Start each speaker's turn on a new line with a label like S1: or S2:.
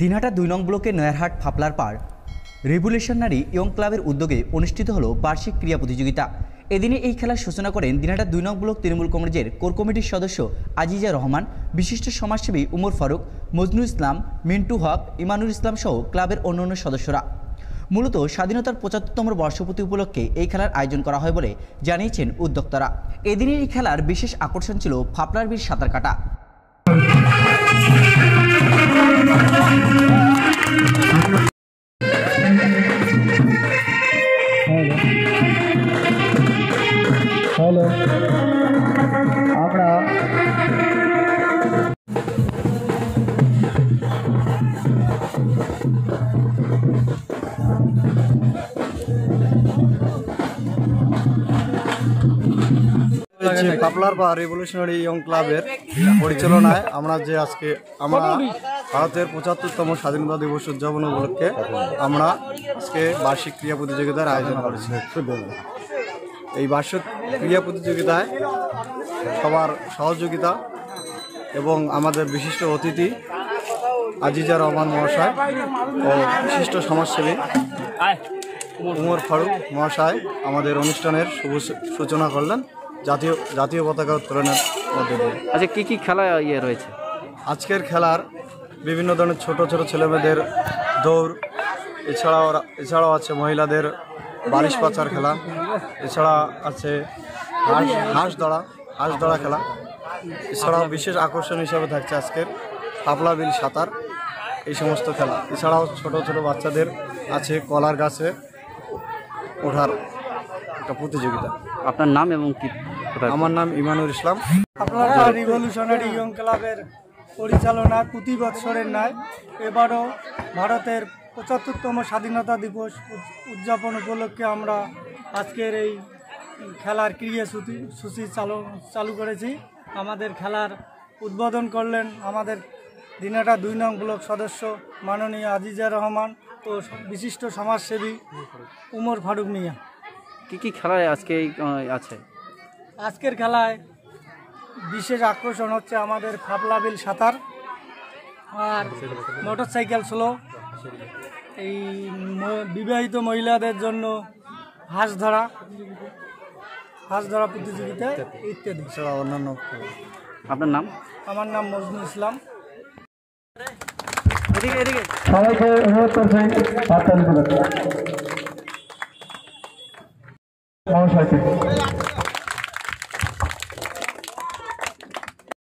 S1: দিনহাটা দুই নং ব্লকের নয়ারহাট ফাপলার পার রেভুলেশনারি ইয়ং ক্লাবের উদ্যোগে অনুষ্ঠিত হলো বার্ষিক ক্রীড়া প্রতিযোগিতা। এদিনে এই খেলার সূচনা করেন দিনহাটা দুই নং ব্লক তৃণমূল কংগ্রেসের কোর কমিটির সদস্য আজিজা রহমান, বিশিষ্ট সমাজসেবী উমর ফারুক, মজনু ইসলাম, মিন্টু হক, ইমানুল ইসলাম সহ ক্লাবের অন্যান্য সদস্যরা। মূলত স্বাধীনতার পঁচাত্তরতম বর্ষপূর্তি উপলক্ষে এই খেলার আয়োজন করা হয় বলে জানিয়েছেন উদ্যোক্তারা। এদিনের এই খেলার বিশেষ আকর্ষণ ছিল ফাপলার বীর সাঁতার কাটা।
S2: আমরা পাপলার বা রেভলিউশনারি ইয়ং ক্লাবের পরিচালনায় আমরা যে আজকে আমরা ভারতের পঁচাত্তরতম স্বাধীনতা দিবস উদযাপন উপলক্ষে আমরা আজকে বার্ষিক ক্রীড়া প্রতিযোগিতার আয়োজন করেছি। এই বার্ষিক ক্রীড়া প্রতিযোগিতায় সবার সহযোগিতা এবং আমাদের বিশিষ্ট অতিথি আজিজা রহমান মহাশয় ও বিশিষ্ট সমাজসেবী উমর ফারুক মহাশয় আমাদের অনুষ্ঠানের শুভ সূচনা করলেন। জাতীয় জাতীয় পতাকা উত্তোলনের মধ্যে দিয়ে।
S3: আচ্ছা কী কি খেলা ইয়ে রয়েছে?
S2: আজকের খেলার বিভিন্ন ধরনের ছোট ছোট ছেলেমেয়েদের দৌড় এছাড়াও এছাড়াও আছে মহিলাদের বারিশ পাচার খেলা। এছাড়া আছে হাঁস হাঁস দড়া হাঁস দড়া খেলা। এছাড়াও বিশেষ আকর্ষণ হিসাবে থাকছে আজকের পাপলা বিল সাঁতার এই সমস্ত খেলা। এছাড়াও ছোট ছোট বাচ্চাদের আছে কলার গাছে ওঠার একটা প্রতিযোগিতা।
S3: আপনার নাম এবং কি?
S2: আমার নাম ইমানুর ইসলাম।
S4: আপনারা রিভলিউশনারি ইয়ং ক্লাবের পরিচালনা প্রতি বৎসরের ন্যায়। এবারও ভারতের পঁচাত্তরতম স্বাধীনতা দিবস উদ- উদযাপন উপলক্ষে আমরা আজকের এই খেলার ক্রিয়া সূচি সূচি চালু চালু করেছি। আমাদের খেলার উদ্বোধন করলেন আমাদের দিনাটা দুই নং ব্লক সদস্য মাননীয় আজিজা রহমান ও বিশিষ্ট সমাজসেবী উমর ফারুক মিয়া।
S3: কি কি খেলায় আজকে আছে?
S4: আজকের খেলায় বিশেষ আকর্ষণ হচ্ছে আমাদের ফাপলাবিল সাঁতার আর মোটর সাইকেল স্লো। এই বিবাহিত মহিলাদের জন্য হাঁস ধরা হাঁস ধরা প্রতিযোগিতা ইত্যাদি।
S2: এছাড়া অন্যান্য
S3: আপনার নাম?
S4: আমার নাম মজনু ইসলাম।
S3: এদিকে এদিকে।
S2: সবাইকে অনুরোধ করছি মহাশয়কে।